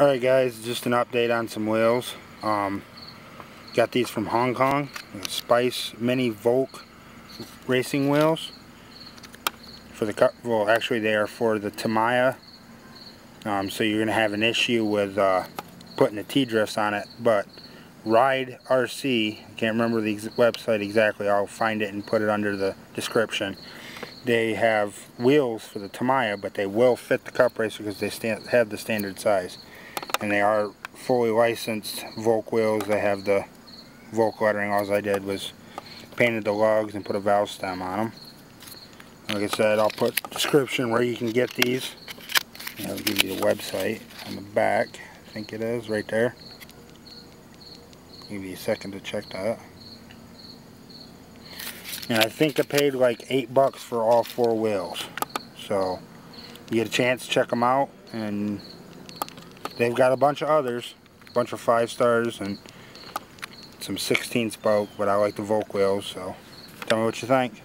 Alright guys, just an update on some wheels. Um, got these from Hong Kong. Spice Mini Volk racing wheels. For the well, actually they are for the Tamiya. Um, so you're gonna have an issue with uh, putting the T-drifts on it, but Ride RC, I can't remember the ex website exactly. I'll find it and put it under the description. They have wheels for the Tamiya, but they will fit the Cup Racer because they stand, have the standard size and they are fully licensed Volk wheels. They have the Volk lettering. All I did was painted the lugs and put a valve stem on them. Like I said, I'll put description where you can get these. I'll give you the website on the back. I think it is right there. Give you a second to check that. And I think I paid like eight bucks for all four wheels. So you get a chance, check them out and They've got a bunch of others, a bunch of five stars and some 16 spoke, but I like the Volk wheels, so tell me what you think.